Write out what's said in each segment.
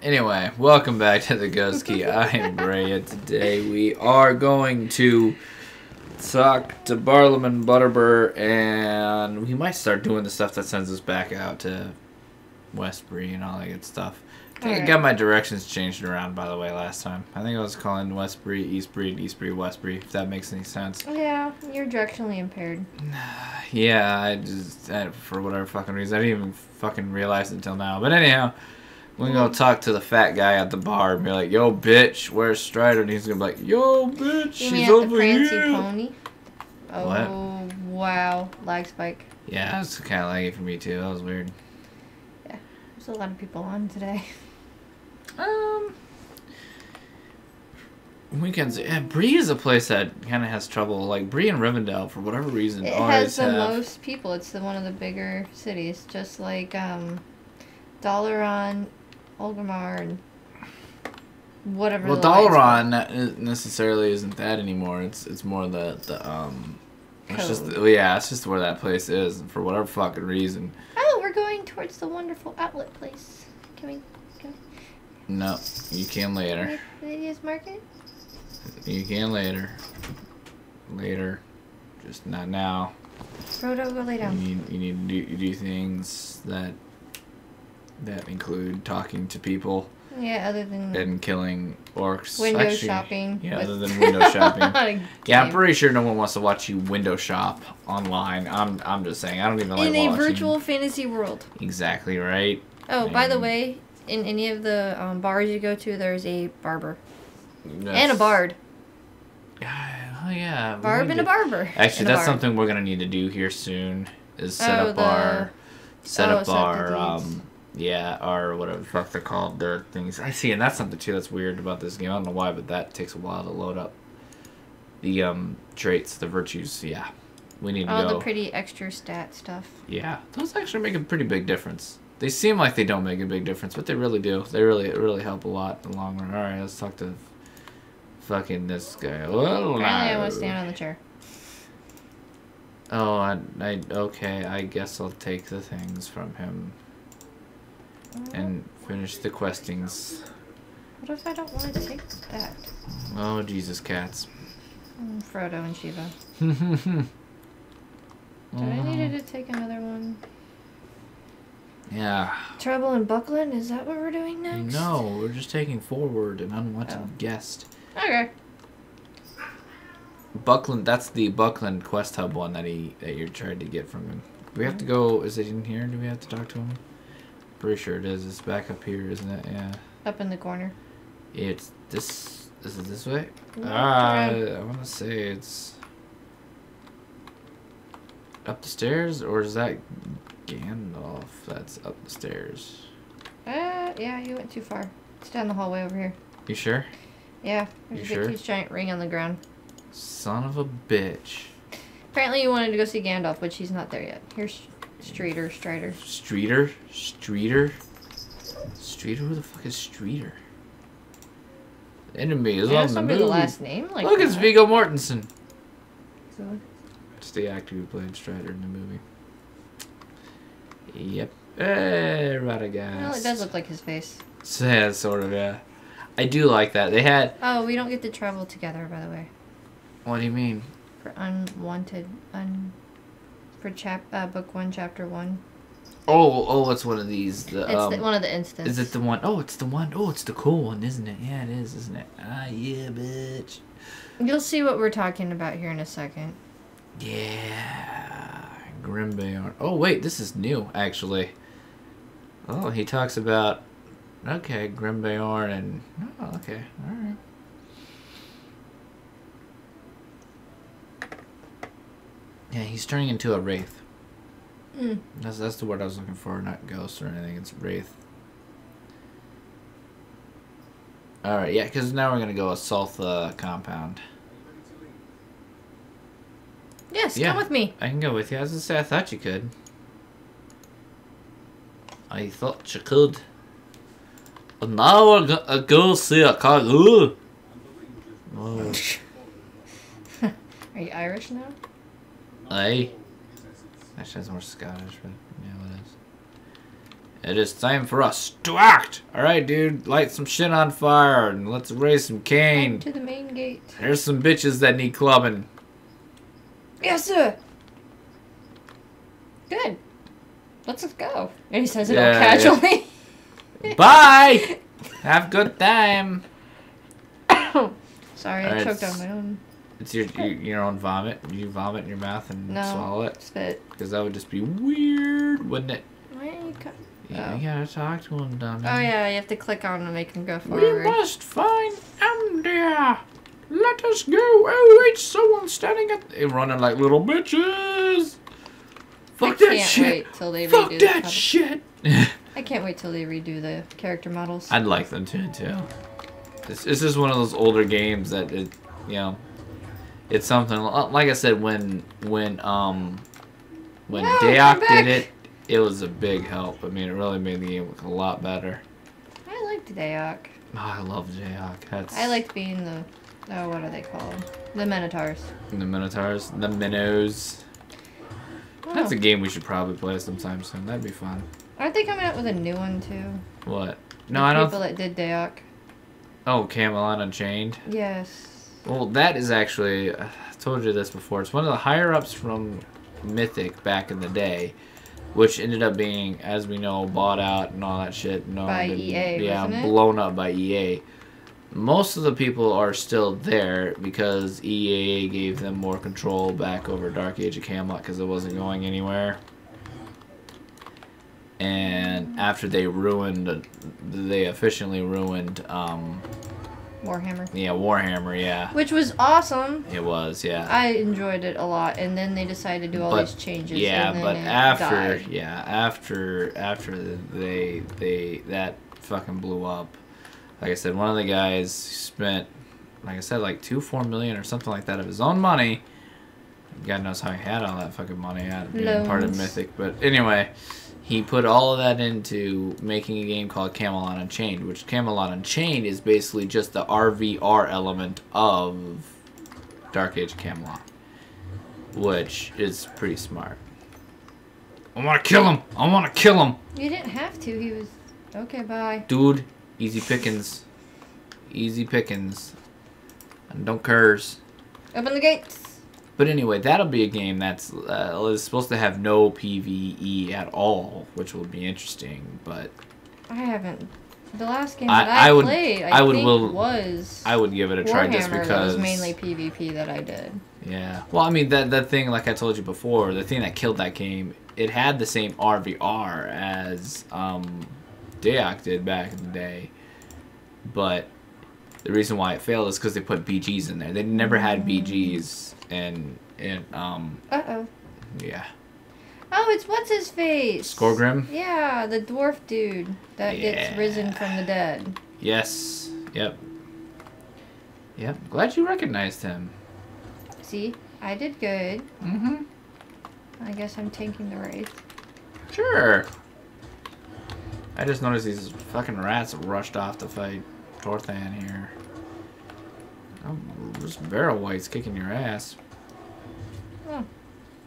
Anyway, welcome back to the Ghost Key. I am and today we are going to talk to Barliman Butterbur, and we might start doing the stuff that sends us back out to Westbury and all that good stuff. I think I got my directions changed around, by the way, last time. I think I was calling Westbury Eastbury and Eastbury Westbury, if that makes any sense. Yeah, you're directionally impaired. Yeah, I just, I, for whatever fucking reason, I didn't even fucking realize it until now. But anyhow, we're gonna talk to the fat guy at the bar and be like, yo, bitch, where's Strider? And he's gonna be like, yo, bitch, You she's mean at the over Prancy here. Pony? Oh, wow. Lag spike. Yeah, that's kind of laggy for me, too. That was weird. Yeah, there's a lot of people on today. Um, weekends. Yeah, Bree is a place that kind of has trouble. Like Bree and Rivendell, for whatever reason, It has the have. most people. It's the one of the bigger cities, just like um, Dalaran, Orgrimmar, and whatever. well, Dalaran necessarily isn't that anymore. It's it's more the the um. It's just yeah, it's just where that place is for whatever fucking reason. Oh, we're going towards the wonderful outlet place. Can we? Can No, you can later. Lydia's Market. You can later. Later, just not now. Frodo, go lay You need you need to do, do things that that include talking to people Yeah, other than and killing orcs. window Actually, shopping. Yeah, with- other than window shopping. Yeah, I'm pretty sure no one wants to watch you window shop online. I'm I'm just saying. I don't even like in a virtual fantasy world. Exactly right. Oh, by the way, in any of the um, bars you go to, there's a barber and a bard. Oh yeah. we Barb need and a barber. Actually, And that's bard. something we're gonna need to do here soon. Is set Oh, up the- our set oh, up set our the um yeah or whatever the fuck they're called their things. I see, and that's something too that's weird about this game. I don't know why, but that takes a while to load up. The um traits, the virtues. Yeah, we need to All go. the pretty extra stat stuff. Yeah, those actually make a pretty big difference. They seem like they don't make a big difference, but they really do. They really really help a lot in the long run. All right, let's talk to fucking this guy. Well, Apparently, I want to stand on the chair. Oh, I, I okay. I guess I'll take the things from him and finish the questings. What if I don't want to take that? Oh Jesus, cats. Mm, Frodo and Shiva. Do I need to take another one? Yeah. Trouble in Buckland? Is that what we're doing next? No, we're just taking forward an unwanted Oh. guest. Okay. Buckland. That's the Buckland quest hub one that he that you tried to get from him. Do we have to go? Is it in here? Do we have to talk to him? Pretty sure it is. It's back up here, isn't it? Yeah. Up in the corner. It's this. Is it this way? No, Ah. I want to say it's up the stairs, or is that Gandalf that's up the stairs? Uh, yeah, you went too far. It's down the hallway over here. You sure? Yeah, there's You a big, sure? huge giant ring on the ground. Son of a bitch. Apparently, you wanted to go see Gandalf, but he's not there yet. Here's Streeter, Strider. Streeter? Streeter? Streeter? Who the fuck is Streeter? Enemy is Yeah, on the move. the last name. Like Look, it's that. Viggo Mortensen. So- It's the actor who played Strider in the movie. Yep. Hey, Radagast. Well, it does look like his face. Yeah, sort of, yeah. I do like that. They had. Oh, we don't get to travel together, by the way. What do you mean? For unwanted, un, for chap, uh, book one, chapter one. Oh, oh, it's one of these. The, It's um, the, one of the instances. Is it the one? Oh, it's the one. Oh, it's the cool one, isn't it? Yeah, it is, isn't it? Ah, yeah, bitch. You'll see what we're talking about here in a second. Yeah. Grimbeorn. Oh, wait, this is new, actually. Oh, he talks about. Okay, Grimbeorn and. Oh, okay. Alright. Yeah, he's turning into a wraith. Mm. That's that's the word I was looking for, not ghost or anything. It's wraith. All right, yeah, because now we're gonna go assault the compound. Yes, Yeah. come with me. I can go with you. I was gonna say I thought you could. I thought you could. And now we're gonna go see a kangaroo. Oh, Are you Irish now? Aye. Actually, that's more Scottish, but yeah, it is. It is time for us to act. All right, dude. Light some shit on fire and let's raise some cane. To the main gate. There's some bitches that need clubbing. Yes, sir. Good. Let's just go. And he says it Yeah, all yeah. casually. Bye. Have a good time. Sorry, Alright, I choked on my own It's your your, your own vomit. You vomit in your mouth and No. swallow it spit. because that would just be weird, wouldn't it? Why are you co- Yeah, Oh. you gotta talk to him, dummy. Oh yeah, you have to click on to make him go forward. We forward. must find Amdir. Let us go. Oh, wait, someone standing at. They're running like little bitches. Fuck I that can't shit. wait till they Fuck redo that the shit. I can't wait till they redo the character models. I'd like them to too. This, this is one of those older games that it, you know, it's something. Like I said, when when um when Wow, DAoC did it, it was a big help. I mean, it really made the game look a lot better. I liked DAoC. Oh, I love DAoC. That's I liked being the oh what are they called? The Minotaurs. the Minotaurs, the Minnows. That's Oh. a game we should probably play sometime soon. That'd be fun. Aren't they coming out with a new one too? What? No, The I don't. People that did DAoC. oh, Camelot Unchained. Yes. Well, that is actually. I told you this before. It's one of the higher ups from Mythic back in the day, which ended up being, as we know, bought out and all that shit. No, By EA, yeah, blown up by EA. Most of the people are still there because EA gave them more control back over Dark Age of Camelot because it wasn't going anywhere. And after they ruined, they efficiently ruined, um, Warhammer. yeah, Warhammer, yeah. Which was awesome. It was, yeah. I enjoyed it a lot, and then they decided to do all But- these changes. yeah, but after, died. yeah, after after they they that fucking blew up. Like I said, one of the guys spent, like I said, like two four million or something like that of his own money. God knows how he had all that fucking money out being part of Mythic, but anyway, he put all of that into making a game called Camelot Unchained, which Camelot Unchained is basically just the RVR element of Dark Age Camelot, which is pretty smart. I want to kill him. I want to kill him, You didn't have to. He was okay. Bye. dude. Easy pickings, easy pickings, and don't curse. Open the gates. But anyway, that'll be a game that's uh, is supposed to have no PVE at all, which will be interesting. But I haven't. The last game I- that I, I would- played, I, I would think will- was I would give it a try just because. That was mainly PvP that I did. Yeah. Well, I mean that that thing, like I told you before, the thing that killed that game, it had the same RVR as um, DAoC did back in the day, but the reason why it failed is because they put BGs in there. They never had BGs, and and um Uh oh. yeah. Oh, it's what's his face? Skorgrim? Yeah, the dwarf dude that gets risen from the dead. Yes. Yep. Yep. Glad you recognized him. See, I did good. Mm-hmm. I guess I'm tanking the race. Sure. I just noticed these fucking rats rushed off to fight Torthan here. Oh, this barrow-wight's kicking your ass. Oh,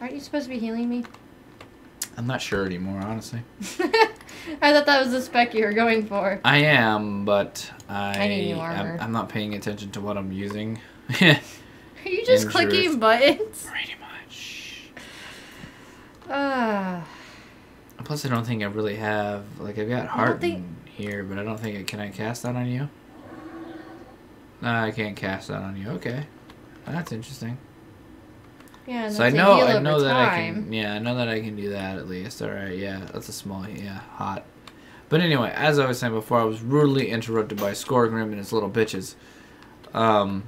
aren't you supposed to be healing me? I'm not sure anymore, honestly. I thought that was the spec you were going for. I am, but I, I need new armor. I'm, I'm not paying attention to what I'm using. Are you just Injured. clicking buttons? Pretty much. Ah, Plus, I don't think I really have like I've got don't heart think- here, but I don't think I can I cast that on you. No, I can't cast that on you. Okay, that's interesting. yeah. So I know I know that I can. Yeah, I know that I can do that at least. All right, yeah, that's a small yeah hot. But anyway, as I was saying before, I was rudely interrupted by Skorgrim and his little bitches. Um,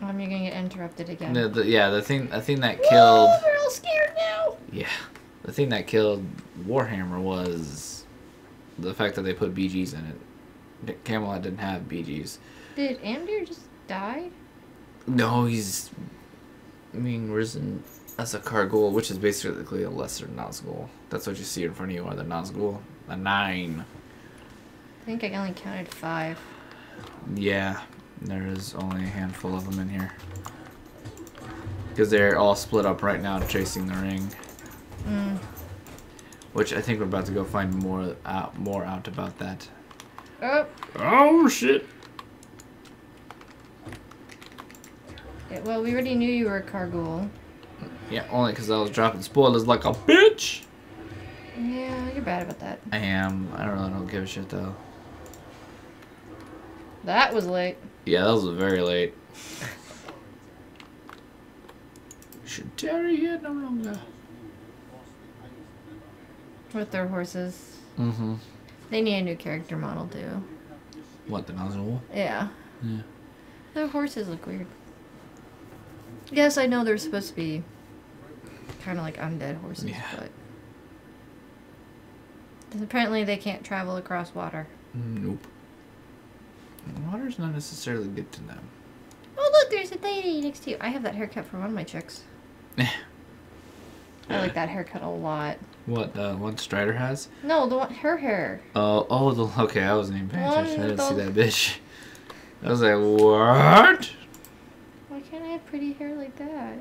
Um, you're gonna get interrupted again. the, the, yeah, the thing, the thing that Whoa, killed, we're all scared now. yeah, the thing that killed Warhammer was the fact that they put BGs in it. Camelot didn't have BGs. Did Amdir just die? No, he's being risen as a Cargul, which is basically a lesser Nazgul. That's what you see in front of you are the Nazgul. A nine. I think I only counted five. Yeah, there is only a handful of them in here. Because they're all split up right now chasing the ring. Mm. Which I think we're about to go find more out more out about that. Oh, Oh shit! yeah, well, we already knew you were a Cargul. Yeah, only because I was dropping spoilers like a bitch. Yeah, you're bad about that. I am. I don't really don't give a shit though. That was late. Yeah, that was very late. Should tarry here no longer. With their horses. Mm-hmm. They need a new character model too. What the Nazgul? Yeah. Yeah. Their horses look weird. Yes, I know they're supposed to be kind of like undead horses, Yeah. but apparently they can't travel across water. Nope. Water's not necessarily good to them. Oh look, there's a lady next to you. I have that haircut for one of my chicks. I like that haircut a lot. What the one Strider has? No, the one her hair. Oh, oh, the okay. I wasn't even paying attention. I didn't with see that bitch. I was like, what? Why can't I have pretty hair like that?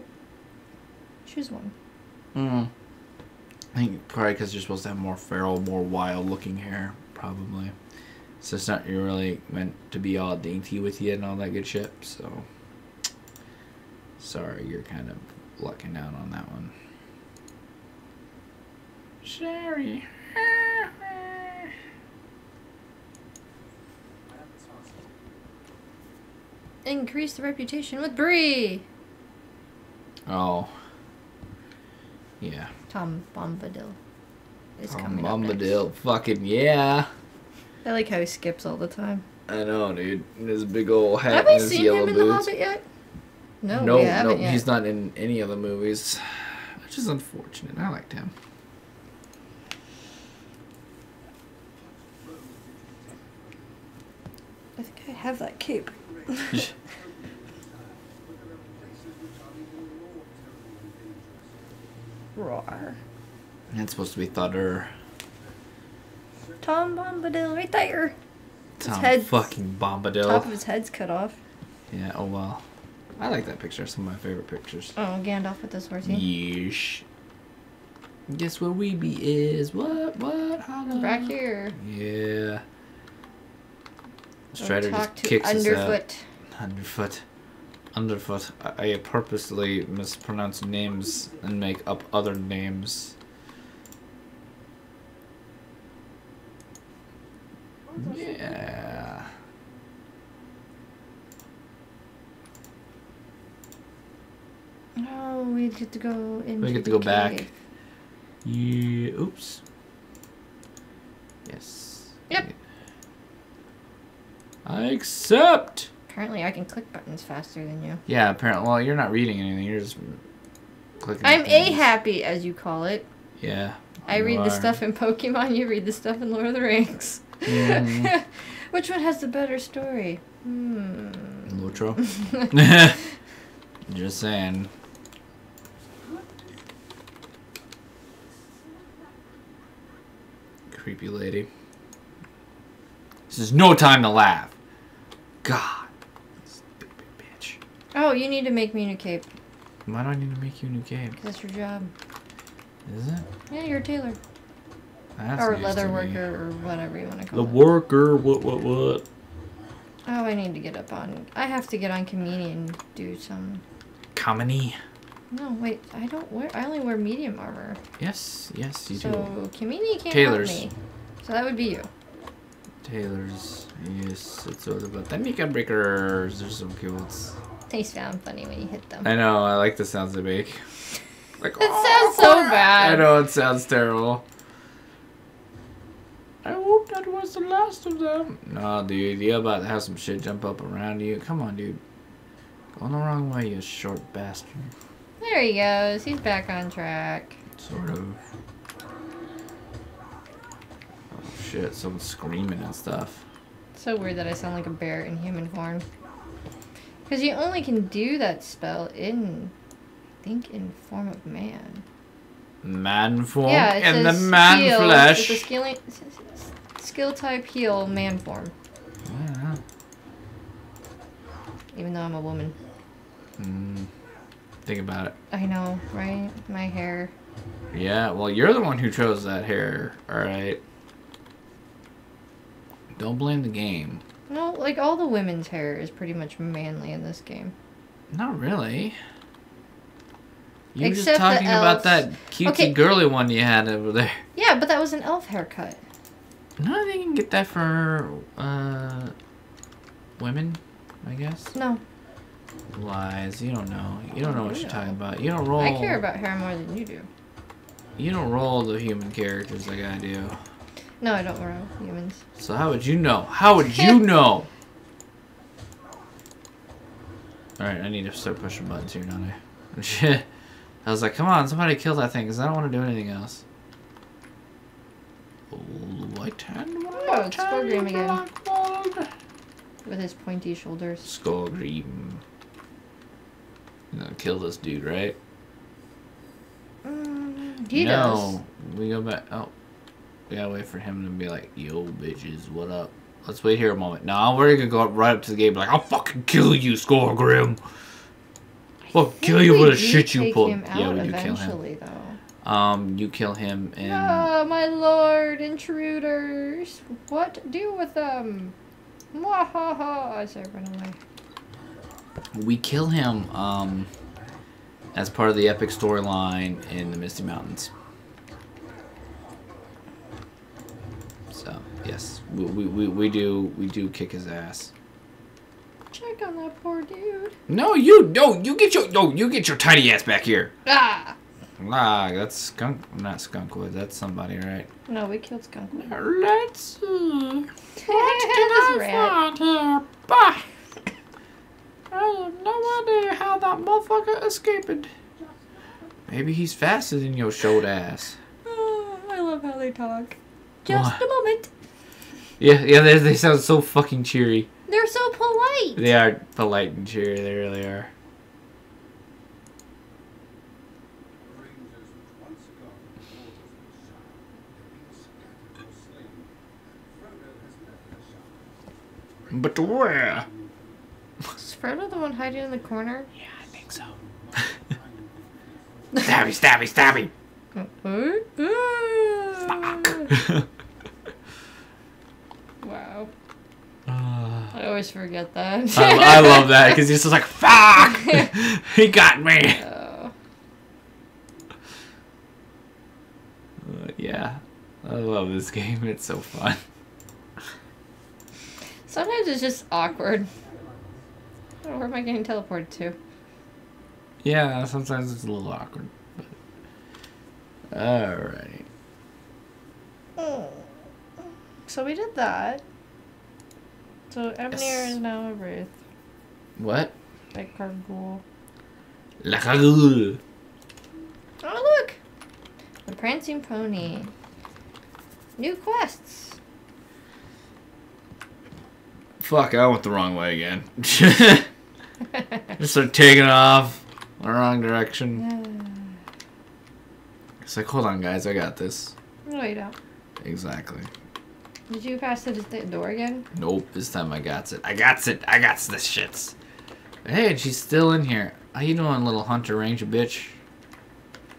Choose one. Mm. I think probably because you're supposed to have more feral, more wild-looking hair, probably. So it's not you're really meant to be all dainty with you and all that good shit. So sorry, you're kind of lucking out on that one. Sorry. Increase the reputation with Bree. Oh. Yeah. Tom Bombadil is Oh, coming up next. Bombadil. Fucking yeah. I like how he skips all the time. I know, dude. And His big old hat Have and we his seen yellow him in The boots. Hobbit yet? No, no, we haven't no, yet. he's not in any of the movies, which is unfortunate. I liked him. I think I have that cape. Roar. It's supposed to be Thunder. Tom Bombadil right there. Tom head- fucking Bombadil. Top of his head's cut off. Yeah, oh well. I like that picture. Some of my favorite pictures. Oh, Gandalf with his horsey. Yeesh. Guess where we be is? What? What? Holla. Back here. Yeah. Go Strider talk just to kicks us out. Underfoot. Underfoot. Underfoot. I, I purposely mispronounce names and make up other names. Yeah. Oh, we get to go in. We get to go back. Yeah. Oops. Yes. Yep. I accept. Apparently, I can click buttons faster than you. Yeah. Apparently. Well, you're not reading anything. You're just clicking. I'm a happy, as you call it. Yeah. I you read are. the stuff in Pokemon. You read the stuff in Lord of the Rings. Mhm. Which one has the better story? Hmm. LOTRO. Just saying. Creepy lady. This is no time to laugh. God. Stupid bitch. Oh, you need to make me a new cape. Why do I need to make you a new game? 'cause That's your job. Is it? Yeah, you're a tailor. That's or news leather to me. worker, or whatever you want to The call it. The worker, what, what, what? Oh, I need to get up on. I have to get on Kamini and do some. Kamini. No, wait. I don't wear. I only wear medium armor. Yes, yes, you do. so do. Can't Tailors. help me. So that would be you. Tailors. Yes, it's all about the Mika breakers. There's some cute ones. They sound funny when you hit them. I know, I like the sounds they make. Like, It oh, sounds so bad. I know it sounds terrible. I hope that was the last of them. Nah, dude, you about to have some shit jump up around you. Come on, dude. Going the wrong way, you short bastard. There he goes. He's back on track. Sort of. Oh shit, someone's screaming and stuff. So weird that I sound like a bear in human form. Because you only can do that spell in, I think, in form of man. Man form yeah, it in the man heal. flesh. It's a skilling, skill type heal man form. Yeah. Even though I'm a woman. Mm, think about it. I know, right? My hair. Yeah, well, you're the one who chose that hair, alright? Don't blame the game. No, like all the women's hair is pretty much manly in this game. Not really. You were just talking about that cutesy Okay. girly one you had over there. Yeah, but that was an elf haircut. No, they can get that for uh, women, I guess. No, Lies. You don't know. You don't know what You you're talking about. You don't roll. I care about hair more than you do. You don't roll the human characters like I do. No, I don't wear humans. So how would you know? How would you know? All right, I need to start pushing buttons here, don't I? Shit. I was like, come on, somebody kill that thing, because I don't want to do anything else. White hand, Oh, it's Skorgrim again. With his pointy shoulders. Skorgrim. You know, kill this dude, right? Mm, he does. no, we go back. Oh, we gotta wait for him to be like, "Yo, bitches, what up?" Let's wait here a moment. Now we're gonna go up right up to the gate, be like, "I'll fucking kill you, Skorgrim." Well, I kill you with a shit you him Yeah, out we do kill him. though. Um, you kill him, and Ah, my lord, intruders! What do with them? Mwahaha! I say run away. we kill him. Um, as part of the epic storyline in the Misty Mountains. So yes, we, we, we, do we do kick his ass. Check on that poor dude. No, you no, you get your no, you get your tiny ass back here. Ah! Ah, that's skunk, not skunkwood. That's somebody, right? No, we killed Skunkwood. Let's see. This rat. here? Bah! I have no idea how that motherfucker escaped. Maybe he's faster than your short ass. Oh, I love how they talk. Just What? a moment. Yeah, yeah, they, they sound so fucking cheery. They're so polite. They are polite and cheery. They really are. Rangers which once gone the waters of the Shire, have been scattered or slain. Frodo has left the Shire. But where? Is Frodo the one hiding in the corner? Yeah, I think so. stabby, stabby, stabby. Fuck. Wow. Uh, I always forget that. I, I love that because he's just like, fuck! he got me! Oh. Uh, yeah. I love this game. It's so fun. Sometimes it's just awkward. Oh, where am I getting teleported to? Yeah, sometimes it's a little awkward. But... Alright. So we did that. So Amdir Yes. is now a Ruth. What? Like Cargul. La Cagoule. Oh look! The Prancing Pony. New quests. Fuck, I went the wrong way again. Just start taking off the wrong direction. It's like, hold on, guys, I got this. no, you don't. Exactly. Did you pass the the door again? Nope, this time I got it. I got it. I got this shits. Hey, and she's still in here. How you doing, little hunter ranger bitch?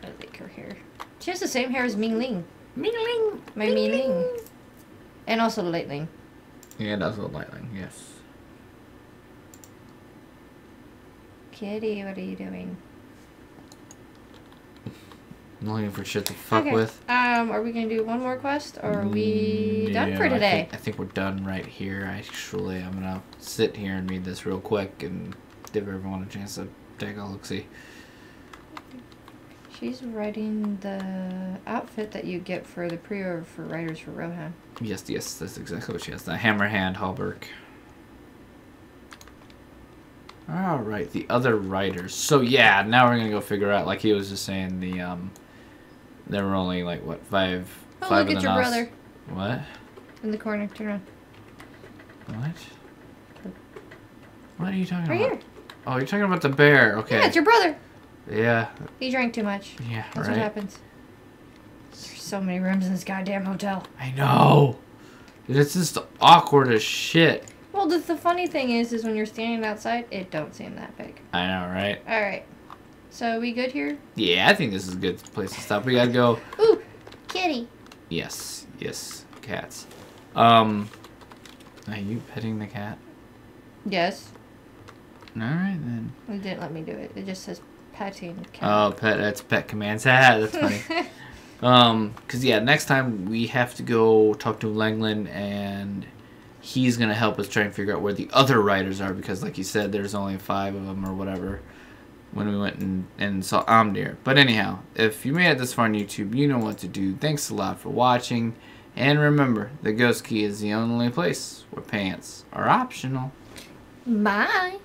I like her hair. She has the same hair as Ming Ling. Mingling. My Ming Ling. And also Lightning. And also lightning, yes. Kitty, what are you doing? I'm looking for shit to fuck okay. with. Um, are we gonna do one more quest, or are we Mm, done yeah, for I today? think, I think we're done right here. Actually, I'm gonna sit here and read this real quick and give everyone a chance to take a look. See. She's writing the outfit that you get for the pre-order for Riders for Rohan. Yes, yes, that's exactly what she has. The hammerhand Hallberg. All right, the other writers. So yeah, now we're gonna go figure out. Like he was just saying, the um, there were only like what five, Oh, five look at your brother What? in the corner. Turn around. What? What are you talking Right about? here. Oh, you're talking about the bear. Okay. Yeah, it's your brother. yeah, He drank too much. yeah, That's right. what happens. There's so many rooms in this goddamn hotel. I know. It's just awkward as shit. Well, the, the funny thing is, is when you're standing outside, it don't seem that big. I know, right? All right. So we good here? Yeah, I think this is a good place to stop. We gotta go. Ooh, kitty. Yes, yes, cats. Um, are you petting the cat? Yes. All right then. It didn't let me do it. It just says petting cat. Oh, pet. That's pet commands. Ah, that's funny. um, cause yeah, next time we have to go talk to Langland, and he's gonna help us try and figure out where the other riders are because, like you said, there's only five of them or whatever. When we went and, and saw Amdir. But anyhow, if you made it this far on YouTube, you know what to do. Thanks a lot for watching. And remember, the Ghost Key is the only place where pants are optional. Bye.